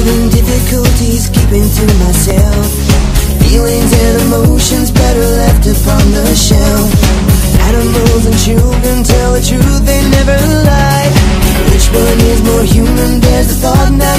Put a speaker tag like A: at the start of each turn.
A: having difficulties keeping to myself. Feelings and emotions better left upon the shelf Animals and children tell the truth, they never lie. Which one is more human, there's a thought now.